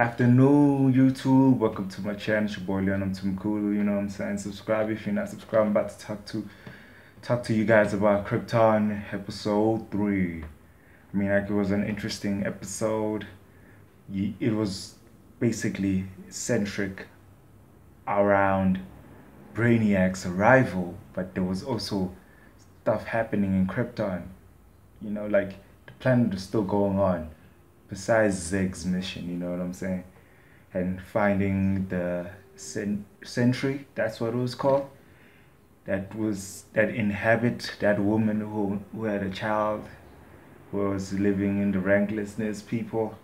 Afternoon, YouTube. Welcome to my channel. It's your boy Leon Mkulu. You know what I'm saying? Subscribe if you're not subscribed. I'm about to talk to talk to you guys about Krypton episode three. I mean, like it was an interesting episode. It was basically centric around Brainiac's arrival, but there was also stuff happening in Krypton. You know, like the planet is still going on besides Seg's mission, you know what I'm saying? And finding the sentry, that's what it was called. That was that inhabit that woman who who had a child, who was living in the ranklessness people.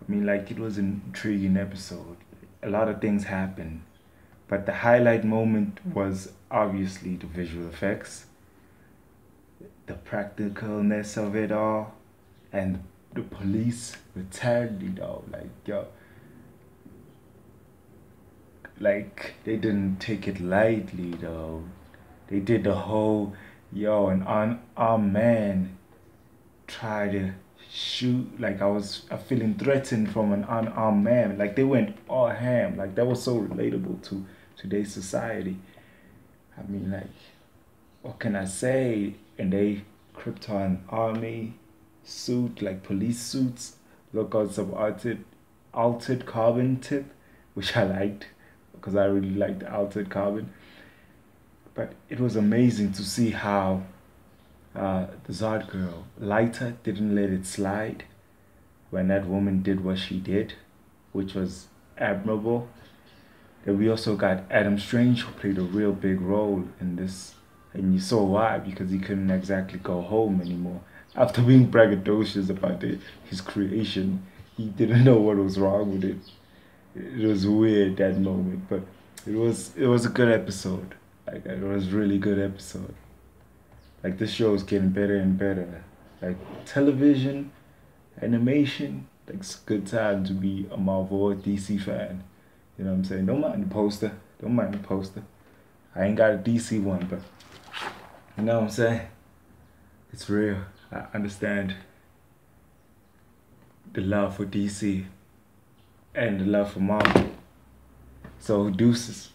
I mean, like it was an intriguing episode. A lot of things happened, but the highlight moment was obviously the visual effects, the practicalness of it all, and the police returned, you know, like yo, like they didn't take it lightly though. They did the whole yo, an unarmed man try to shoot like I was feeling threatened from an unarmed man. Like they went all ham. Like that was so relatable to today's society. I mean like what can I say? And they Krypton army suit, like police suits, look on some altered, altered carbon tip, which I liked because I really liked altered carbon. But it was amazing to see how uh, the Zod girl, Lyta, didn't let it slide when that woman did what she did, which was admirable. Then we also got Adam Strange, who played a real big role in this, and you saw why because he couldn't exactly go home anymore after being braggadocious about his creation, he didn't know what was wrong with it. It was weird that moment, but it was it was a good episode. Like it was really good episode. Like show is getting better and better. Like television, animation, like it's a good time to be a Marvel or DC fan. You know what I'm saying? Don't mind the poster. Don't mind the poster. I ain't got a DC one, but you know what I'm saying? It's real. Understand the love for DC and the love for Marvel. So deuces.